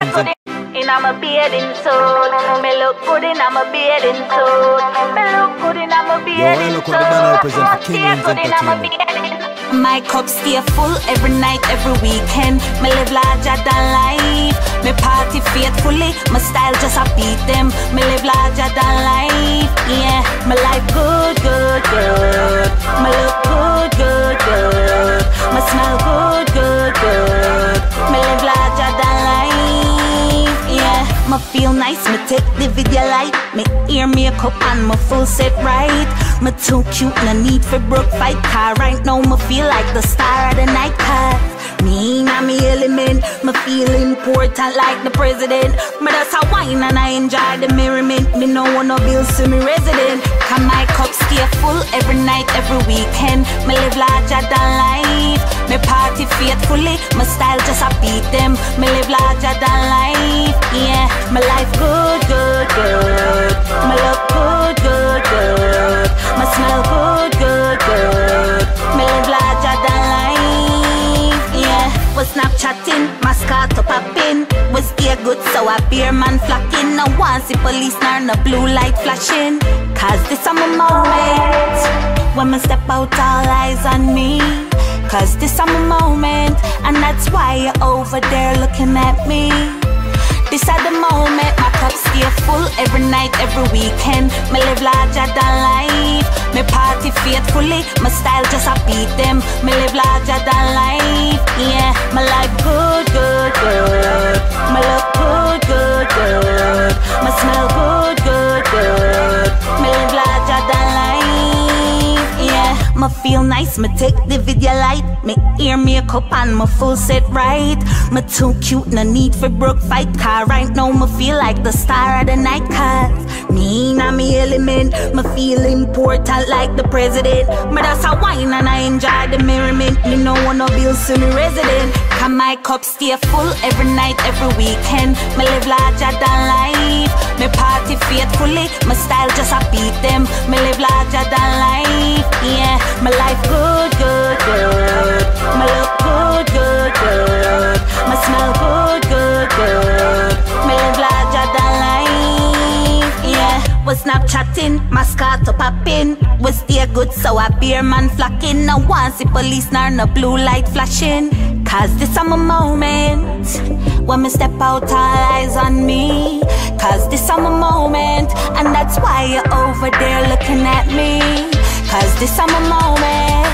good I'm a bathing suit. Me look good in I'm a bathing suit. Me look good in I'm a bathing look suit. what the banner represent for King Stay Wings good in I'm a Entertainment. bathing My cup stay full every night, every weekend. Me live larger than life. Me party faithfully. My style just a beat them. Me live larger than life. Yeah, my life good, good, good. Feel nice. Me take the video light. Me ear makeup and my full set right. Me too cute, no need for broke fight. Car right now, me feel like the star of the night. Cause me na me element. Me feel important like the president. Me just a wine and I enjoy the merriment. Me no want no bills to me resident. Cause my cup stay full every night, every weekend. Me live larger than life. Me party faithfully. My style just a beat them. Me live larger than life. Yeah, my life good, good, good. Me look good, good, good. Me smell good, good, good. Me live larger than life. Yeah, we Snapchatting, Moscato popping. We stay good, so I beer man flocking. No one see police nor no blue light flashing. Cause this a moment. When me step out, all eyes on me. Cause this a moment. And that's why you're over there looking at me. This at the moment, my cup stay full every night, every weekend. Me live larger than life. Me party faithfully, my style just a beat them. Me live larger than me feel nice, me take the video light. Me ear makeup and my full set right. Me too cute, no need for broke fight. Car right now, me feel like the star of the night. Cause me na me element, me feel important like the president. Me that's a wine and I enjoy the merriment. Me no no bills to me resident. Cause my cup stay full every night, every weekend. Me live larger than life. Me party faithfully, my style just a beat them. Me live larger than life. Snapchatting, Moscato popping. We stay good, so I beer man flocking. No one see police nor no blue light flashing. Cause this a moment. When me step out, all eyes on me. Cause this a moment. And that's why you're over there looking at me. Cause this a moment.